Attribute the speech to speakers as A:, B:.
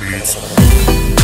A: Beats.